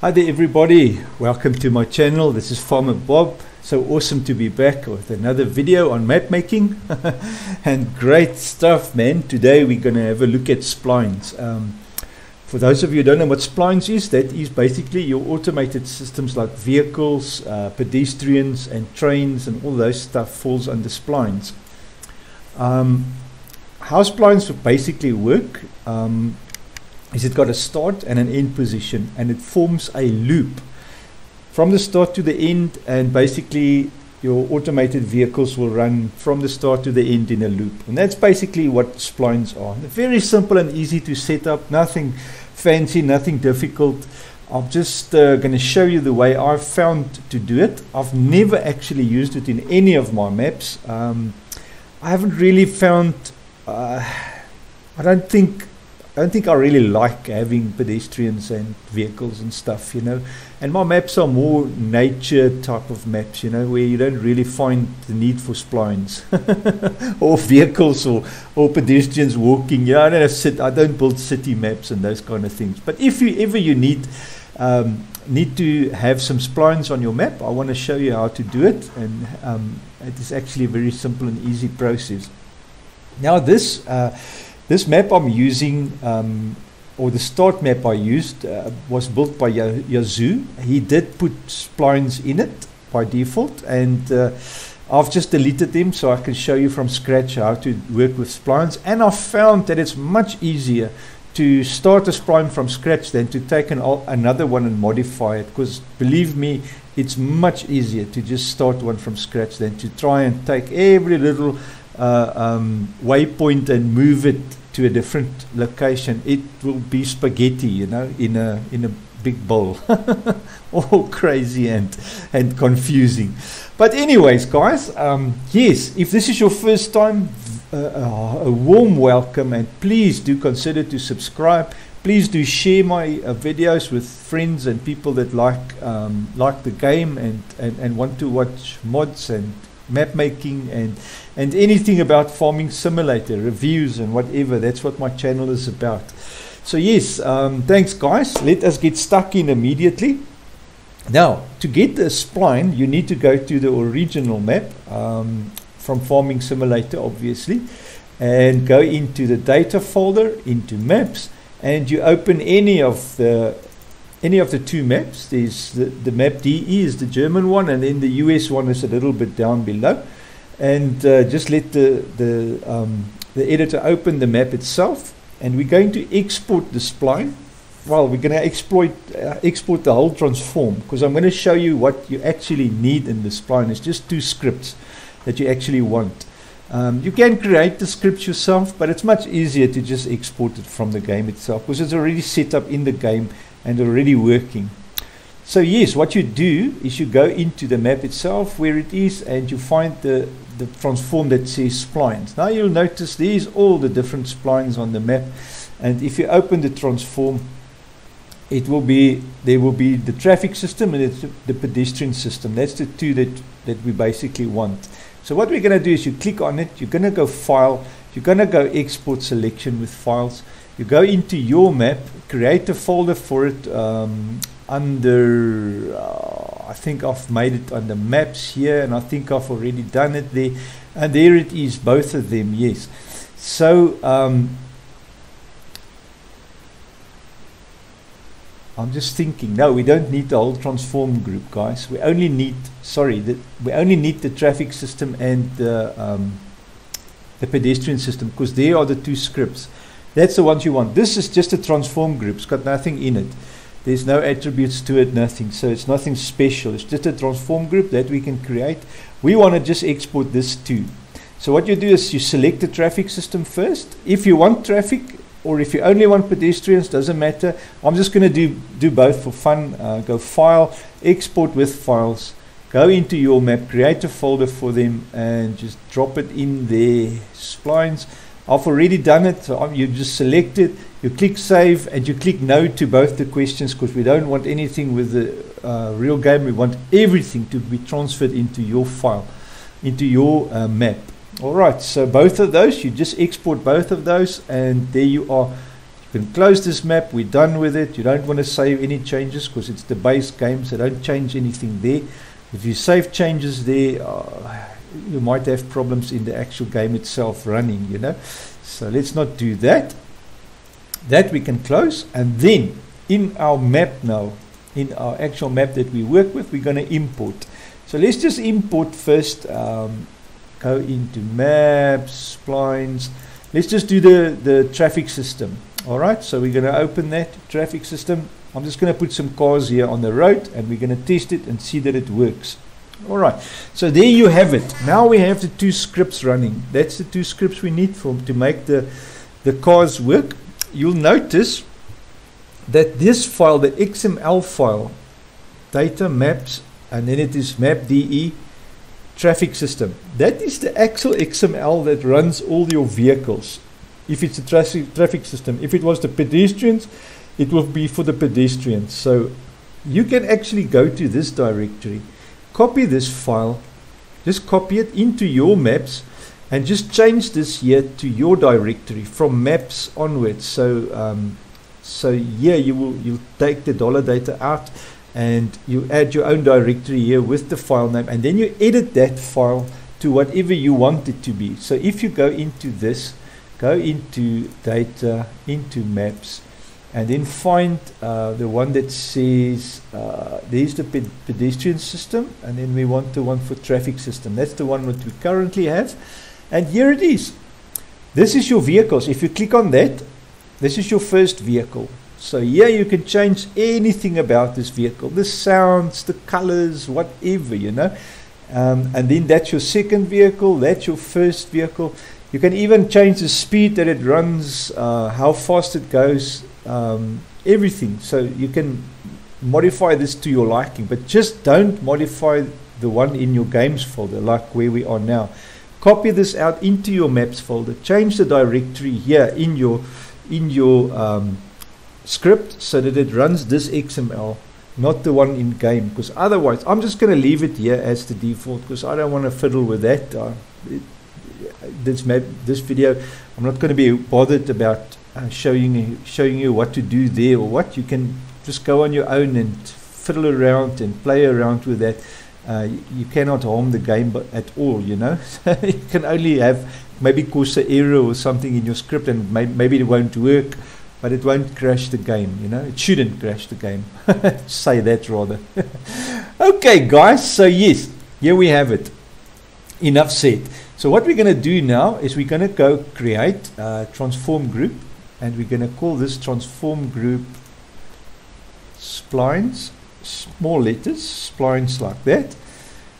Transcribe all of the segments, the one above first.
Hi there everybody, welcome to my channel. This is Farmer Bob. So awesome to be back with another video on map making and great stuff man. Today we're going to have a look at splines. Um, for those of you who don't know what splines is, that is basically your automated systems like vehicles, uh, pedestrians and trains and all those stuff falls under splines. Um, how splines basically work um, is it got a start and an end position and it forms a loop. From the start to the end and basically your automated vehicles will run from the start to the end in a loop. And that's basically what splines are. Very simple and easy to set up nothing fancy nothing difficult. I'm just uh, going to show you the way I've found to do it. I've never actually used it in any of my maps. Um, I haven't really found uh, I don't think I don't think I really like having pedestrians and vehicles and stuff, you know. And my maps are more nature type of maps, you know, where you don't really find the need for splines or vehicles or, or pedestrians walking. You know, I don't have sit, I don't build city maps and those kind of things. But if you ever you need um, need to have some splines on your map, I want to show you how to do it, and um, it is actually a very simple and easy process. Now this. Uh, this map I'm using, um, or the start map I used, uh, was built by Yazoo. He did put splines in it by default, and uh, I've just deleted them so I can show you from scratch how to work with splines. And I've found that it's much easier to start a spline from scratch than to take an, another one and modify it. Because believe me, it's much easier to just start one from scratch than to try and take every little uh, um, waypoint and move it to a different location, it will be spaghetti, you know, in a in a big bowl. All crazy and and confusing. But anyways, guys, um, yes, if this is your first time, uh, uh, a warm welcome, and please do consider to subscribe. Please do share my uh, videos with friends and people that like um, like the game and, and, and want to watch mods and map making and and anything about farming simulator reviews and whatever. That's what my channel is about. So yes um, thanks guys. Let us get stuck in immediately. Now to get the spline you need to go to the original map um, from farming simulator obviously and go into the data folder into maps and you open any of the any of the two maps. There's the, the map DE is the German one, and then the US one is a little bit down below. And uh, just let the the um, the editor open the map itself, and we're going to export the spline. Well, we're going to exploit uh, export the whole transform because I'm going to show you what you actually need in the spline. It's just two scripts that you actually want. Um, you can create the scripts yourself, but it's much easier to just export it from the game itself because it's already set up in the game and already working. So yes, what you do is you go into the map itself where it is and you find the, the transform that says splines. Now you'll notice these all the different splines on the map and if you open the transform it will be there will be the traffic system and it's the pedestrian system. That's the two that, that we basically want. So what we're going to do is you click on it, you're going to go file, you're going to go export selection with files you go into your map, create a folder for it um, under, uh, I think I've made it under maps here, and I think I've already done it there. And there it is, both of them, yes. So, um, I'm just thinking, no, we don't need the whole transform group, guys. We only need, sorry, the, we only need the traffic system and the, um, the pedestrian system because they are the two scripts. That's the ones you want. This is just a transform group. It's got nothing in it. There's no attributes to it, nothing. So it's nothing special. It's just a transform group that we can create. We want to just export this too. So what you do is you select the traffic system first. If you want traffic or if you only want pedestrians, doesn't matter. I'm just going to do, do both for fun. Uh, go File, Export with Files. Go into your map, create a folder for them and just drop it in their splines. I've already done it. So you just select it, you click save, and you click no to both the questions because we don't want anything with the uh, real game. We want everything to be transferred into your file, into your uh, map. All right, so both of those, you just export both of those, and there you are. You can close this map, we're done with it. You don't want to save any changes because it's the base game, so don't change anything there. If you save changes there, uh, you might have problems in the actual game itself running, you know. So let's not do that. That we can close, and then in our map now, in our actual map that we work with, we're going to import. So let's just import first. Um, go into maps, splines. Let's just do the, the traffic system. All right, so we're going to open that traffic system. I'm just going to put some cars here on the road and we're going to test it and see that it works. All right, so there you have it. Now we have the two scripts running. That's the two scripts we need for to make the, the cars work. You'll notice that this file, the XML file, data maps, and then it is map.de traffic system. That is the actual XML that runs all your vehicles if it's a traffic, traffic system. If it was the pedestrians, it will be for the pedestrians. So you can actually go to this directory, copy this file, just copy it into your maps, and just change this here to your directory from maps onwards. So um, so here you will you take the dollar data out and you add your own directory here with the file name and then you edit that file to whatever you want it to be. So if you go into this go into data, into maps, and then find uh, the one that says uh, there's the pe pedestrian system, and then we want the one for traffic system. That's the one that we currently have. And here it is. This is your vehicles. If you click on that, this is your first vehicle. So here you can change anything about this vehicle, the sounds, the colors, whatever, you know. Um, and then that's your second vehicle, that's your first vehicle. You can even change the speed that it runs, uh, how fast it goes, um, everything. So you can modify this to your liking, but just don't modify the one in your games folder like where we are now. Copy this out into your maps folder. Change the directory here in your in your um, script so that it runs this XML, not the one in game. Because otherwise, I'm just going to leave it here as the default because I don't want to fiddle with that. Uh, it, this map, this video, I'm not going to be bothered about showing you, showing you what to do there or what. You can just go on your own and fiddle around and play around with that. Uh, you cannot harm the game at all, you know. you can only have maybe cause an error or something in your script and may, maybe it won't work, but it won't crash the game, you know. It shouldn't crash the game. Say that rather. okay, guys, so yes, here we have it. Enough said. So what we're going to do now is we're going to go create a transform group and we're going to call this transform group splines, small letters, splines like that.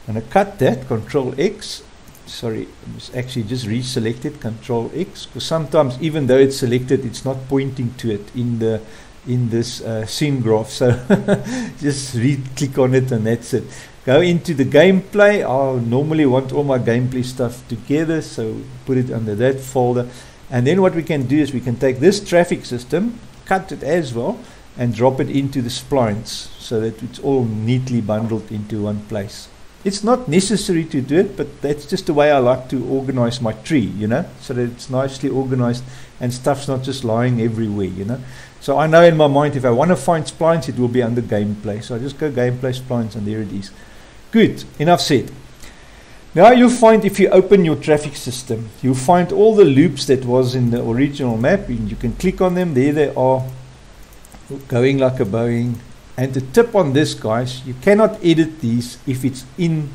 I'm going to cut that, control X. Sorry, it's actually just reselected, control X, because sometimes even though it's selected, it's not pointing to it in the in this uh, scene graph. So just re-click on it and that's it go into the gameplay. I normally want all my gameplay stuff together, so put it under that folder. And then what we can do is we can take this traffic system, cut it as well, and drop it into the splines so that it's all neatly bundled into one place. It's not necessary to do it, but that's just the way I like to organize my tree, you know, so that it's nicely organized and stuff's not just lying everywhere, you know. So I know in my mind if I want to find splines, it will be under gameplay. So I just go gameplay splines and there it is. Good, enough said. Now you'll find if you open your traffic system, you'll find all the loops that was in the original map. And you can click on them. There they are, going like a Boeing. And the tip on this, guys, you cannot edit these if it's in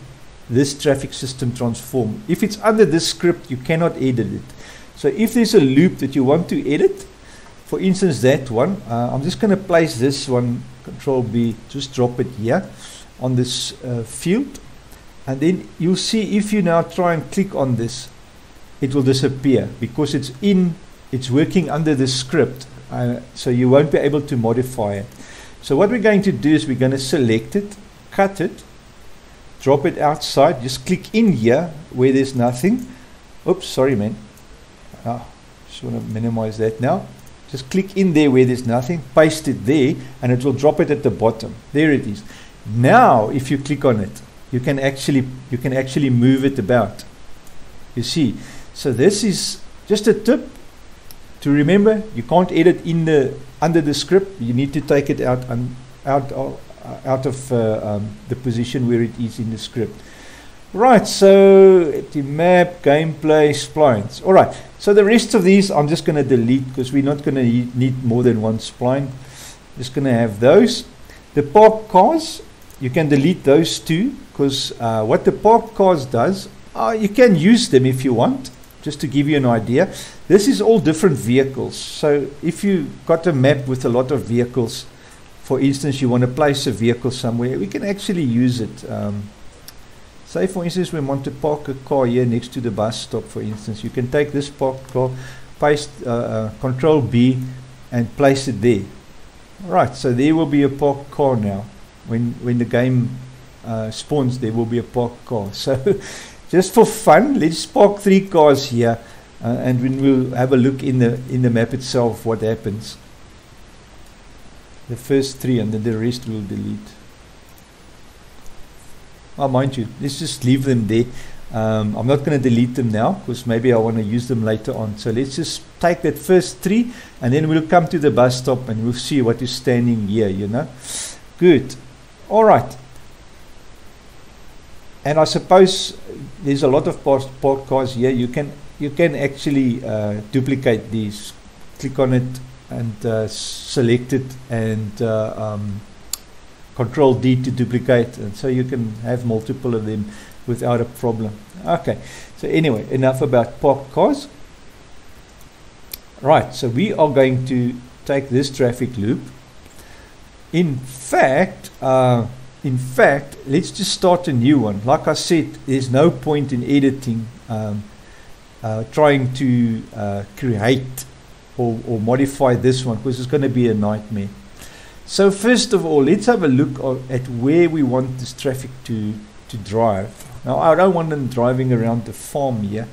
this traffic system transform. If it's under this script, you cannot edit it. So if there's a loop that you want to edit, for instance, that one, uh, I'm just going to place this one, Control B, just drop it here on this uh, field and then you'll see if you now try and click on this it will disappear because it's in it's working under the script uh, so you won't be able to modify it. So what we're going to do is we're going to select it cut it drop it outside just click in here where there's nothing. Oops sorry man. Oh, just want to minimize that now. Just click in there where there's nothing paste it there and it will drop it at the bottom. There it is. Now, if you click on it, you can actually you can actually move it about. You see, so this is just a tip to remember, you can't edit in the under the script. You need to take it out and out of, out of uh, um, the position where it is in the script. Right, so the map, gameplay, splines. All right, so the rest of these I'm just going to delete because we're not going to need more than one spline. Just going to have those. The park cars, you can delete those two because uh, what the park cars does, uh, you can use them if you want, just to give you an idea. This is all different vehicles. So if you got a map with a lot of vehicles, for instance, you want to place a vehicle somewhere, we can actually use it. Um, Say for instance we want to park a car here next to the bus stop for instance. You can take this parked car, paste uh, uh, control B and place it there. Right, so there will be a parked car now. When when the game uh, spawns there will be a parked car. So just for fun, let's park three cars here uh, and when we'll have a look in the in the map itself what happens. The first three and then the rest we'll delete. Oh, mind you, let's just leave them there. Um, I'm not going to delete them now because maybe I want to use them later on. So let's just take that first three and then we'll come to the bus stop and we'll see what is standing here, you know. Good. All right. And I suppose there's a lot of cars here. You can you can actually uh, duplicate these. Click on it and uh, select it and uh, um, control D to duplicate and so you can have multiple of them without a problem okay so anyway enough about cars right so we are going to take this traffic loop in fact uh, in fact let's just start a new one like I said there's no point in editing um, uh, trying to uh, create or, or modify this one because it's going to be a nightmare so first of all, let's have a look at where we want this traffic to, to drive. Now, I don't want them driving around the farm here.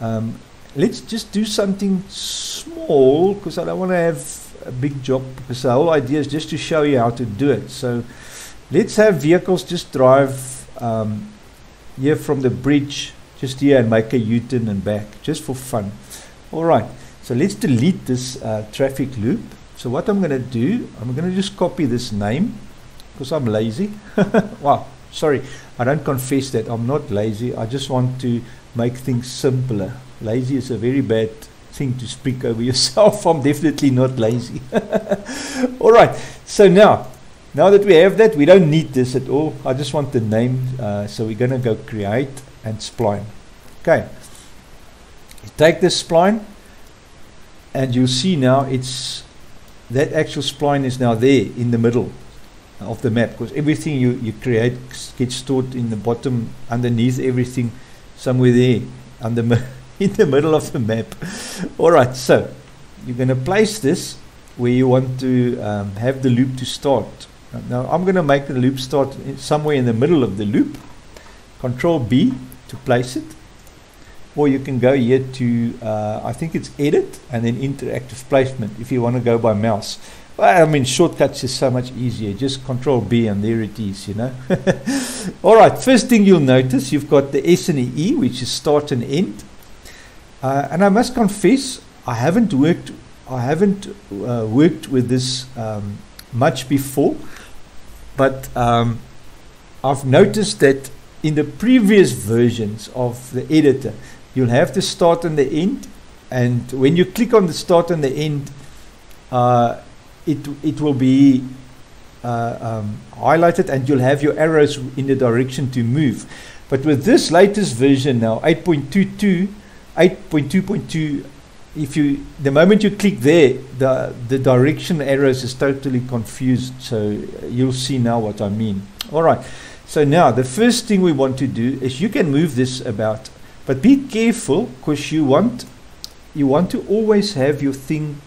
Um, let's just do something small because I don't want to have a big job because the whole idea is just to show you how to do it. So let's have vehicles just drive um, here from the bridge just here and make a U-turn and back just for fun. All right, so let's delete this uh, traffic loop. So what I'm going to do, I'm going to just copy this name because I'm lazy. wow, sorry, I don't confess that I'm not lazy. I just want to make things simpler. Lazy is a very bad thing to speak over yourself. I'm definitely not lazy. all right, so now, now that we have that, we don't need this at all. I just want the name. Uh, so we're going to go create and spline. Okay, you take this spline and you'll see now it's that actual spline is now there in the middle of the map because everything you, you create gets stored in the bottom underneath everything somewhere there the in the middle of the map. All right so you're going to place this where you want to um, have the loop to start. Now I'm going to make the loop start somewhere in the middle of the loop. Control B to place it. Or you can go here to uh, I think it's edit and then interactive placement if you want to go by mouse. Well, I mean shortcuts is so much easier. Just control B and there it is you know. Alright first thing you'll notice you've got the S and E which is start and end uh, and I must confess I haven't worked I haven't uh, worked with this um, much before but um, I've noticed that in the previous versions of the editor you'll have the start and the end and when you click on the start and the end uh, it it will be uh, um, highlighted and you'll have your arrows in the direction to move. But with this latest version now 8.22 8.2.2 if you the moment you click there the the direction arrows is totally confused so uh, you'll see now what I mean all right so now the first thing we want to do is you can move this about but be careful because you want you want to always have your thing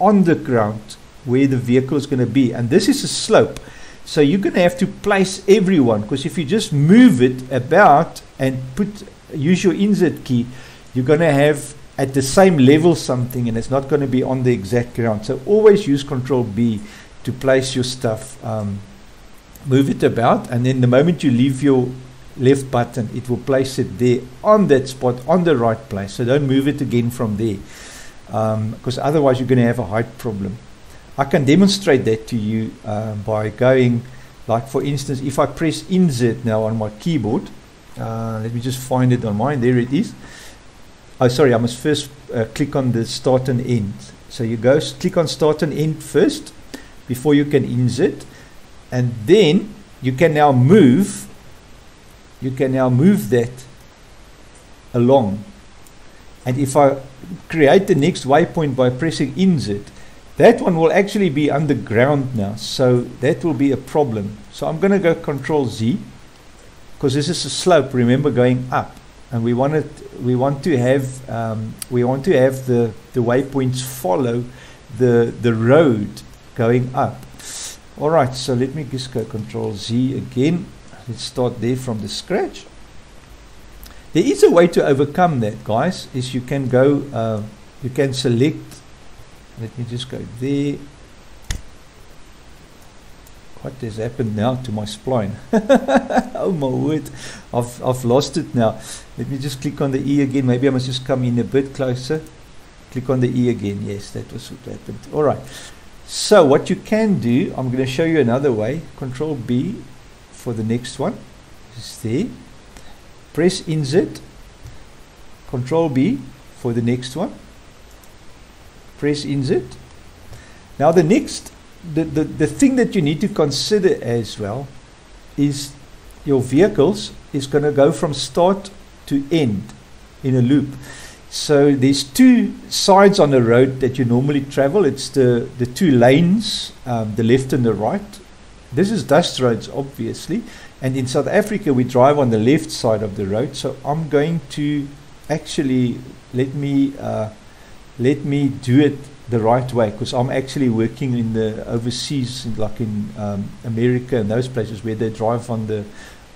on the ground where the vehicle is going to be. And this is a slope. So you're going to have to place everyone because if you just move it about and put use your insert key, you're going to have at the same level something and it's not going to be on the exact ground. So always use control B to place your stuff. Um, move it about and then the moment you leave your left button, it will place it there on that spot, on the right place. So don't move it again from there. because um, otherwise you're going to have a height problem. I can demonstrate that to you uh, by going, like for instance, if I press insert now on my keyboard, uh, let me just find it on mine, there it is. Oh, sorry, I must first uh, click on the start and end. So you go click on start and end first before you can insert, and then you can now move. You can now move that along. And if I create the next waypoint by pressing insert, that one will actually be underground now. So that will be a problem. So I'm going to go control Z because this is a slope, remember, going up and we want it, we want to have um, we want to have the the waypoints follow the the road going up. All right, so let me just go Control Z again. Let's start there from the scratch. There is a way to overcome that, guys. Is you can go, uh, you can select. Let me just go there what has happened now to my spline? oh my word, I've, I've lost it now. Let me just click on the E again. Maybe I must just come in a bit closer. Click on the E again. Yes, that was what happened. All right. So what you can do, I'm going to show you another way. Control B for the next one. Is there. Press insert. Control B for the next one. Press insert. Now the next the, the, the thing that you need to consider as well is your vehicles is going to go from start to end in a loop. So there's two sides on the road that you normally travel. It's the, the two lanes, um, the left and the right. This is dust roads, obviously. And in South Africa, we drive on the left side of the road. So I'm going to actually let me uh, let me do it the right way because I'm actually working in the overseas, like in um, America and those places where they drive on the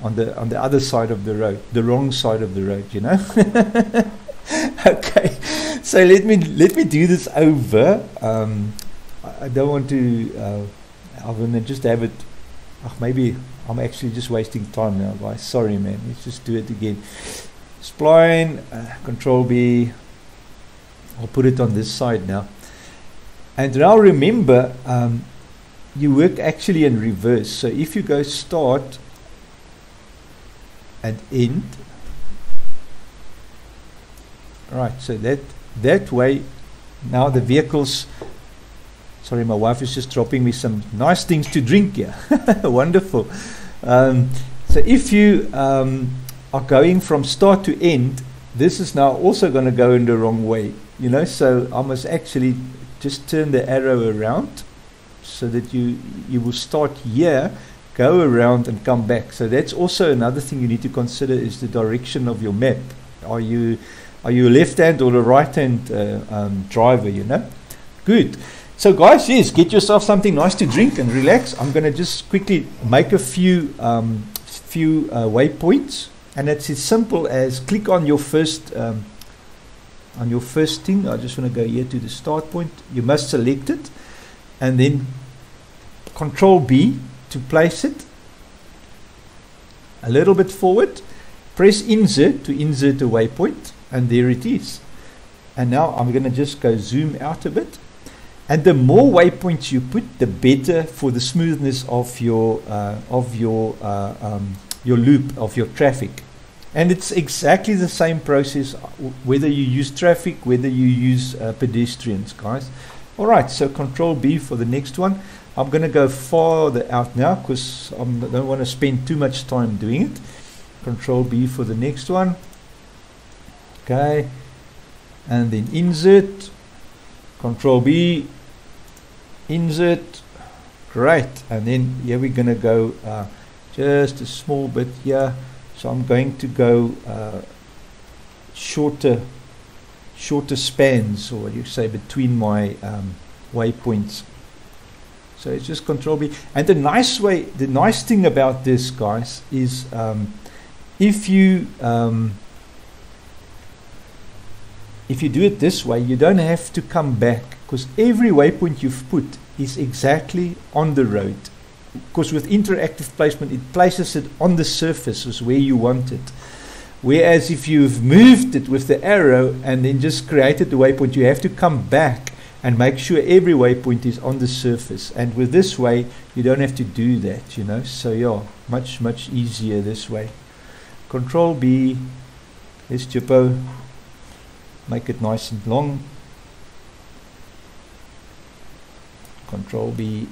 on the on the other side of the road, the wrong side of the road, you know. okay, so let me let me do this over. Um, I don't want to. Uh, I want to just have it. Oh, maybe I'm actually just wasting time now, guys. Sorry, man. Let's just do it again. Spline, uh, Control B. I'll put it on this side now. And now remember, um, you work actually in reverse. So if you go start and end, right, so that, that way, now the vehicles, sorry, my wife is just dropping me some nice things to drink here. Wonderful. Um, so if you um, are going from start to end, this is now also going to go in the wrong way, you know, so I must actually just turn the arrow around so that you you will start here go around and come back. So that's also another thing you need to consider is the direction of your map. Are you are you a left hand or a right hand uh, um, driver you know? Good. So guys yes get yourself something nice to drink and relax. I'm going to just quickly make a few um, few uh, waypoints. And it's as simple as click on your first um, on your first thing I just want to go here to the start point. You must select it and then control B to place it. A little bit forward. Press insert to insert a waypoint and there it is. And now I'm going to just go zoom out a bit. And the more waypoints you put the better for the smoothness of your uh, of your uh, um, your loop of your traffic and it's exactly the same process whether you use traffic, whether you use uh, pedestrians, guys. All right, so Control B for the next one. I'm going to go farther out now because I don't want to spend too much time doing it. Control B for the next one. Okay, and then insert. Control B, insert. Great, and then here we're going to go uh, just a small bit here. So I'm going to go uh, shorter shorter spans or you say between my um, waypoints. So it's just control B. And the nice way, the nice thing about this, guys, is um, if you um, if you do it this way, you don't have to come back because every waypoint you've put is exactly on the road because with interactive placement it places it on the surfaces where you want it Whereas if you've moved it with the arrow and then just created the waypoint, you have to come back and make sure every waypoint is on the surface. And with this way, you don't have to do that, you know. So yeah, much, much easier this way. Control B, let's Jippo, make it nice and long. Control B,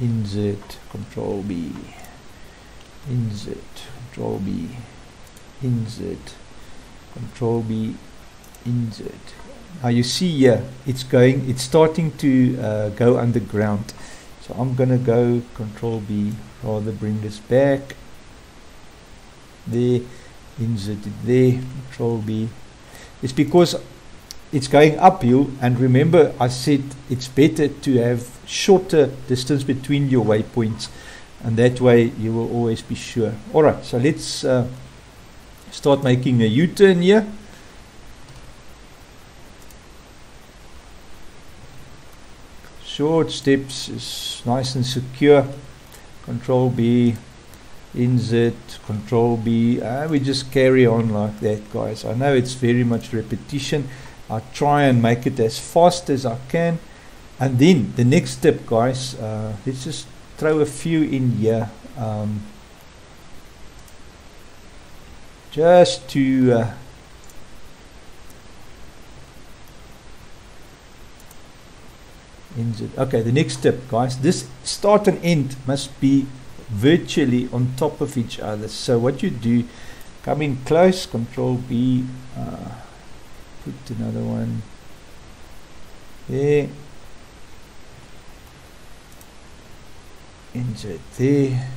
insert, Control B, insert, Control B, insert, Control B, insert. Now you see here, it's going, it's starting to uh, go underground. So I'm to go Control B, rather bring this back. There, insert it there, Control B. It's because it's going uphill and remember I said it's better to have shorter distance between your waypoints and that way you will always be sure. Alright, so let's uh, start making a U-turn here. short steps is nice and secure control B insert control B uh, we just carry on like that guys I know it's very much repetition I try and make it as fast as I can and then the next step guys uh, let's just throw a few in here um, just to uh, Okay, the next step, guys. This start and end must be virtually on top of each other. So what you do, come in close, Control B, uh, put another one eh. there, insert there.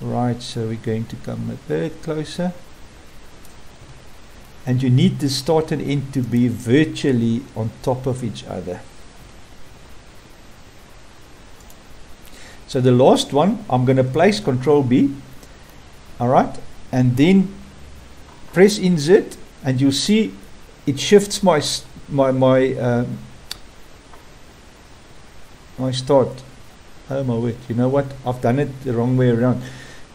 Right, so we're going to come a bit closer. And you need the start and end to be virtually on top of each other. So the last one, I'm going to place Control B, all right, and then press insert, and you'll see it shifts my my my uh, my start. Oh my word! You know what? I've done it the wrong way around.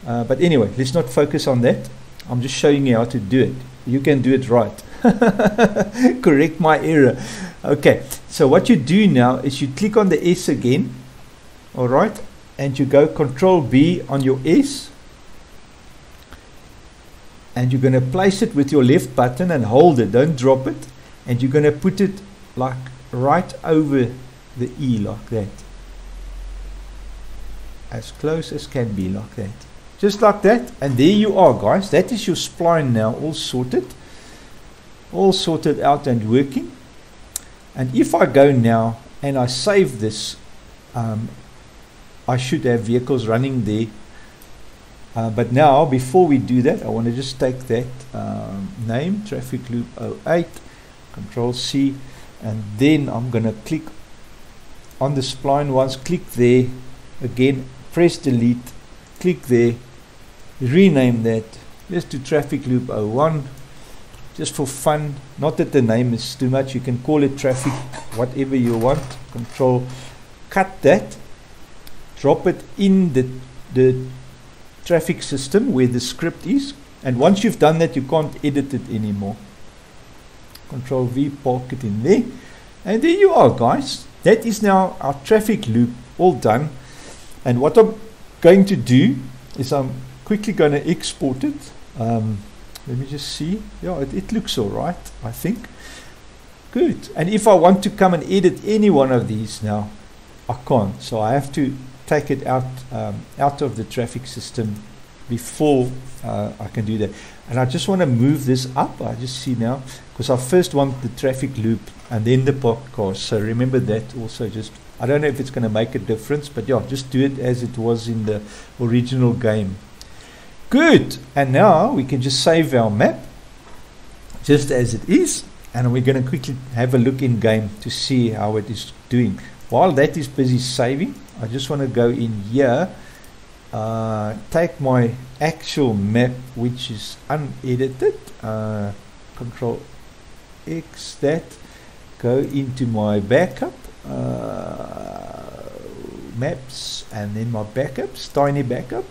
Uh, but anyway, let's not focus on that. I'm just showing you how to do it. You can do it right. Correct my error. Okay, so what you do now is you click on the S again, all right, and you go control B on your S and you're going to place it with your left button and hold it. Don't drop it. And you're going to put it like right over the E like that. As close as can be like that. Just like that. And there you are guys. That is your spline now all sorted. All sorted out and working. And if I go now and I save this um, I should have vehicles running there. Uh, but now, before we do that, I want to just take that um, name, traffic loop 08, control C, and then I'm going to click on the spline. Once, click there, again, press delete, click there, rename that, just to traffic loop 01, just for fun, not that the name is too much, you can call it traffic, whatever you want, control, cut that, drop it in the, the traffic system where the script is. And once you've done that, you can't edit it anymore. Control V, park it in there. And there you are, guys. That is now our traffic loop all done. And what I'm going to do is I'm quickly going to export it. Um, let me just see. Yeah, it, it looks all right, I think. Good. And if I want to come and edit any one of these now, I can't. So I have to take it out um, out of the traffic system before uh, I can do that. And I just want to move this up. I just see now because I first want the traffic loop and then the park cars. So remember that also. Just I don't know if it's going to make a difference, but yeah, just do it as it was in the original game. Good. And now we can just save our map just as it is. And we're going to quickly have a look in game to see how it is doing. While that is busy saving, I just want to go in here. Uh, take my actual map which is unedited. Uh, control X that. Go into my backup uh, maps and then my backups tiny backup.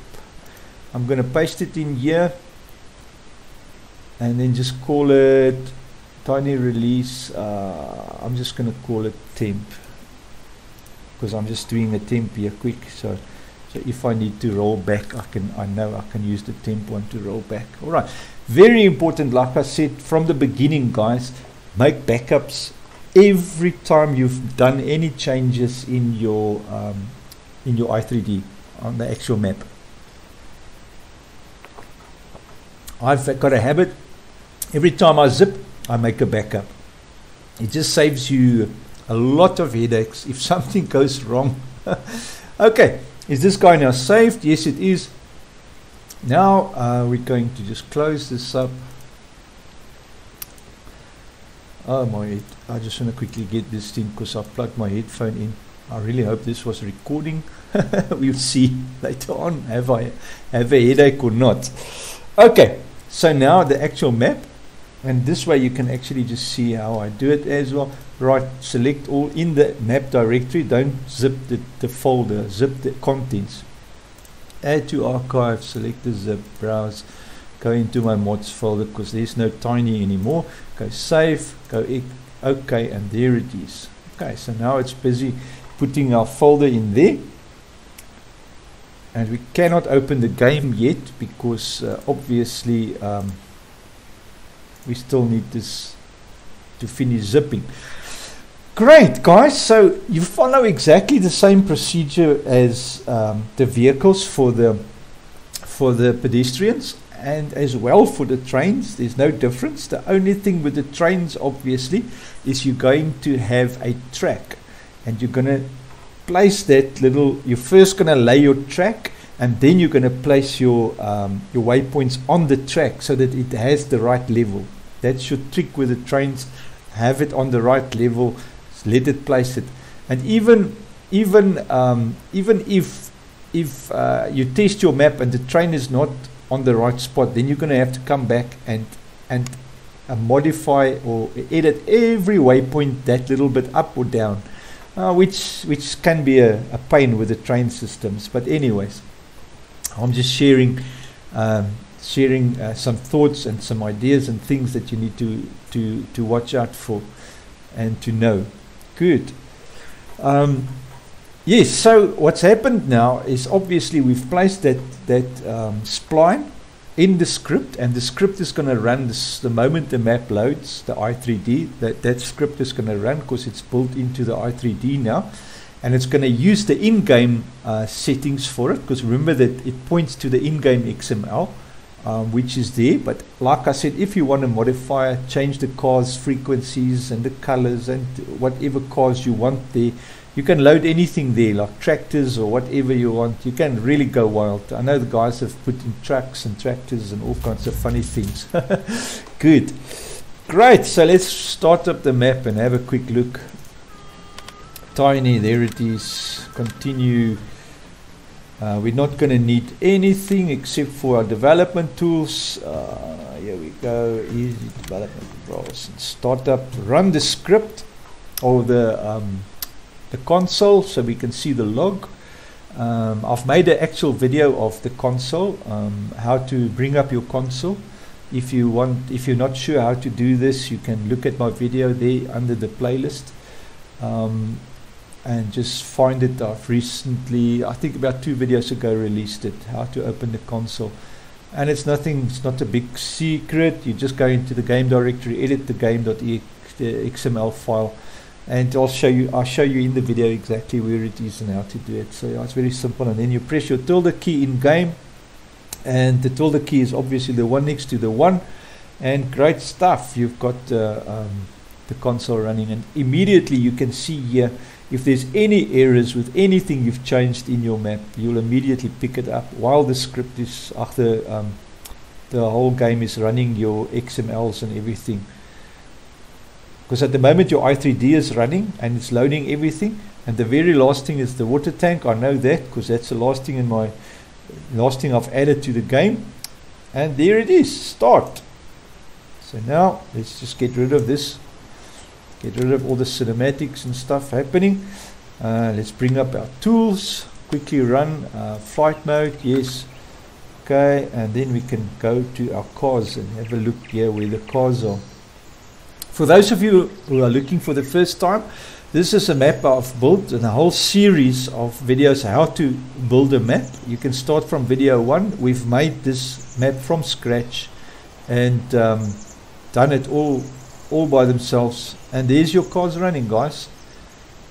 I'm going to paste it in here and then just call it tiny release uh, I'm just going to call it temp because I'm just doing a temp here quick so so if I need to roll back I can I know I can use the temp one to roll back. Alright very important like I said from the beginning guys make backups every time you've done any changes in your um, in your i3D on the actual map. I've got a habit. Every time I zip I make a backup. It just saves you a lot of headaches if something goes wrong. Okay is this guy now saved? Yes it is. Now uh, we're going to just close this up. Oh my head. I just want to quickly get this thing because I plugged my headphone in. I really hope this was recording. We'll see later on have I have a headache or not. Okay so now the actual map and this way you can actually just see how I do it as well right select all in the map directory don't zip the, the folder zip the contents. Add to archive select the zip browse go into my mods folder because there's no tiny anymore. Go save go okay and there it is. Okay so now it's busy putting our folder in there. And we cannot open the game yet because uh, obviously um, we still need this to finish zipping great guys. So you follow exactly the same procedure as um, the vehicles for the for the pedestrians and as well for the trains. There's no difference. The only thing with the trains obviously is you're going to have a track and you're going to place that little you're first going to lay your track and then you're going to place your um, your waypoints on the track so that it has the right level. That's your trick with the trains. Have it on the right level let it place it. And even even um, even if if uh, you test your map and the train is not on the right spot then you're going to have to come back and and uh, modify or edit every waypoint that little bit up or down uh, which which can be a, a pain with the train systems. But anyways I'm just sharing um, sharing uh, some thoughts and some ideas and things that you need to to to watch out for and to know good. Um, yes so what's happened now is obviously we've placed that that um, spline in the script and the script is going to run this the moment the map loads the i3d that that script is going to run because it's built into the i3d now and it's going to use the in-game uh, settings for it because remember that it points to the in-game XML um, which is there. But like I said if you want to modify change the cars frequencies and the colors and whatever cars you want there you can load anything there like tractors or whatever you want. You can really go wild. I know the guys have put in trucks and tractors and all kinds of funny things. Good. Great. So let's start up the map and have a quick look. Tiny there it is. Continue uh, we're not going to need anything except for our development tools. Uh, here we go. Easy development controls and start up run the script or the um, the console so we can see the log. Um, I've made an actual video of the console um, how to bring up your console. If you want if you're not sure how to do this you can look at my video there under the playlist. Um, and just find it I've recently. I think about two videos ago released it how to open the console. And it's nothing it's not a big secret. You just go into the game directory edit the game.xml file and I'll show you I'll show you in the video exactly where it is and how to do it. So yeah, it's very simple. And then you press your tilde key in game and the tilde key is obviously the one next to the one. And great stuff. You've got uh, um, the console running and immediately you can see here if there's any errors with anything you've changed in your map, you'll immediately pick it up while the script is after um, the whole game is running your XMLs and everything. Because at the moment your i3D is running and it's loading everything, and the very last thing is the water tank. I know that because that's the last thing in my last thing I've added to the game. And there it is, start. So now let's just get rid of this get rid of all the cinematics and stuff happening. Uh, let's bring up our tools. Quickly run uh, flight mode. Yes. Okay. And then we can go to our cars and have a look here where the cars are. For those of you who are looking for the first time this is a map I've built and a whole series of videos how to build a map. You can start from video one. We've made this map from scratch and um, done it all all by themselves. And there's your cars running guys.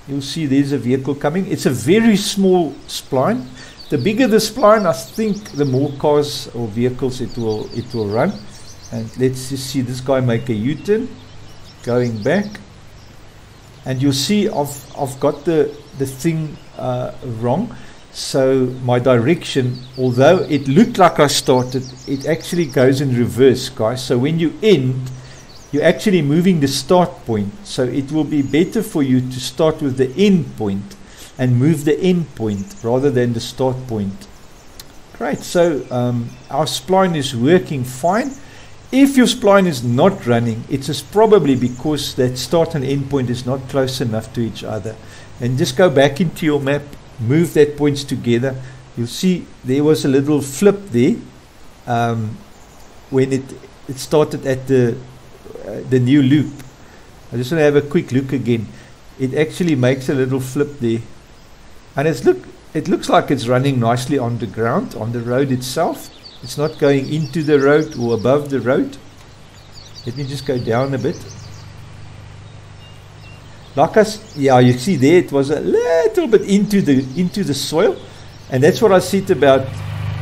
You'll see there's a vehicle coming. It's a very small spline. The bigger the spline I think the more cars or vehicles it will it will run. And let's just see this guy make a U-turn going back. And you'll see I've, I've got the the thing uh, wrong. So my direction although it looked like I started it actually goes in reverse guys. So when you end you're actually moving the start point so it will be better for you to start with the end point and move the end point rather than the start point. Great so um, our spline is working fine. If your spline is not running it's probably because that start and end point is not close enough to each other. And just go back into your map move that points together. You'll see there was a little flip there um, when it it started at the the new loop. I just want to have a quick look again. It actually makes a little flip there. And it's look it looks like it's running nicely on the ground on the road itself. It's not going into the road or above the road. Let me just go down a bit. Like us yeah you see there it was a little bit into the into the soil. And that's what I said about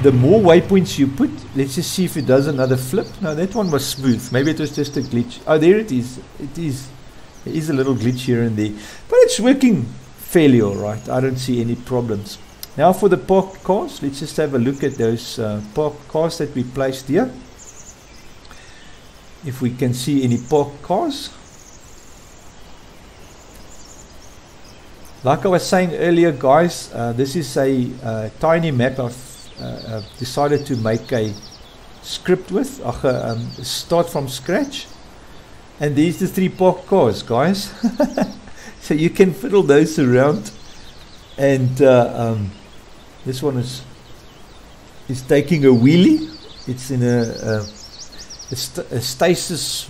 the more waypoints you put let's just see if it does another flip. No that one was smooth. Maybe it was just a glitch. Oh there it is. It is. There is a little glitch here and there. But it's working fairly all right. I don't see any problems. Now for the parked cars let's just have a look at those uh, parked cars that we placed here. If we can see any parked cars. Like I was saying earlier guys uh, this is a uh, tiny map I've, uh, decided to make a script with uh, um, start from scratch. And these the three parked cars guys. So you can fiddle those around. And uh, um, this one is is taking a wheelie. It's in a, a, a, st a stasis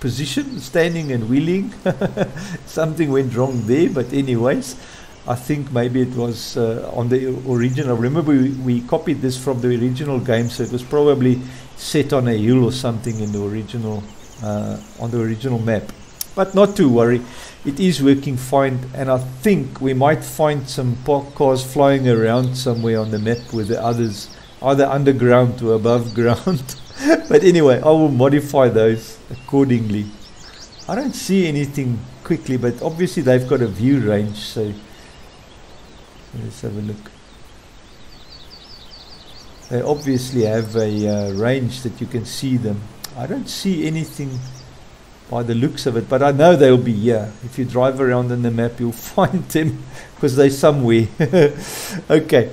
position, standing and wheeling. Something went wrong there, but anyways, I think maybe it was uh, on the original. Remember, we, we copied this from the original game, so it was probably set on a hill or something in the original uh, on the original map. But not to worry, it is working fine, and I think we might find some cars flying around somewhere on the map with the others, either underground or above ground. but anyway, I will modify those accordingly. I don't see anything quickly, but obviously they've got a view range, so let's have a look. They obviously have a uh, range that you can see them. I don't see anything by the looks of it, but I know they'll be here. If you drive around on the map, you'll find them because they're somewhere. okay.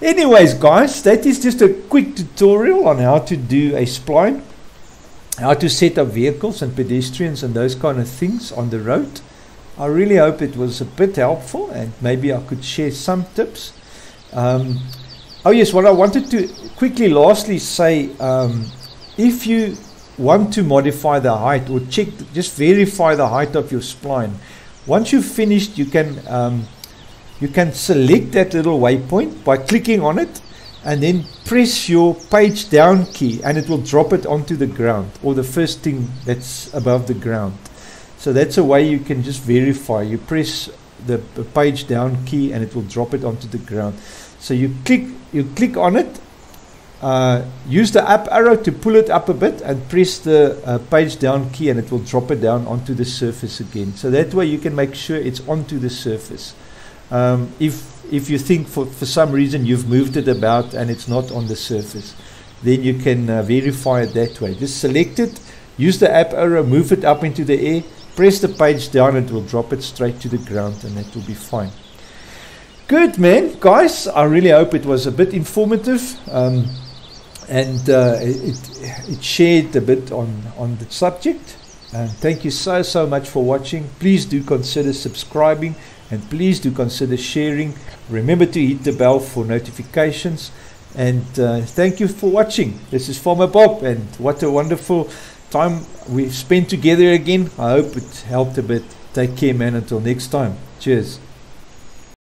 Anyways, guys, that is just a quick tutorial on how to do a spline, how to set up vehicles and pedestrians and those kind of things on the road. I really hope it was a bit helpful and maybe I could share some tips. Um, oh yes, what I wanted to quickly lastly say, um, if you want to modify the height or check, just verify the height of your spline. Once you've finished, you can um, you can select that little waypoint by clicking on it and then press your page down key and it will drop it onto the ground or the first thing that's above the ground. So that's a way you can just verify. You press the page down key and it will drop it onto the ground. So you click you click on it, uh, use the up arrow to pull it up a bit and press the uh, page down key and it will drop it down onto the surface again. So that way you can make sure it's onto the surface. Um, if if you think for, for some reason you've moved it about and it's not on the surface, then you can uh, verify it that way. Just select it, use the up arrow, move it up into the air, press the page down, it will drop it straight to the ground and that will be fine. Good man, guys. I really hope it was a bit informative um, and uh, it, it shared a bit on, on the subject. And thank you so, so much for watching. Please do consider subscribing and please do consider sharing. Remember to hit the bell for notifications And uh, thank you for watching. This is Farmer Bob, and what a wonderful time we've spent together again. I hope it helped a bit. Take care, man. Until next time. Cheers.